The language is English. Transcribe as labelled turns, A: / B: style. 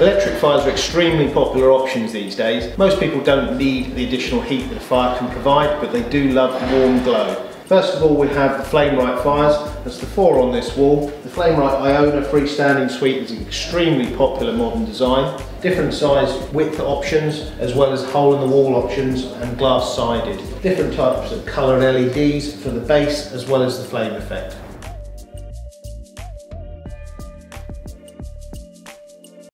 A: Electric fires are extremely popular options these days. Most people don't need the additional heat that a fire can provide, but they do love warm glow. First of all, we have the Flamerite fires. That's the four on this wall. The Flamerite Iona freestanding suite is an extremely popular modern design. Different size width options, as well as hole in the wall options and glass sided. Different types of coloured LEDs for the base, as well as the flame effect.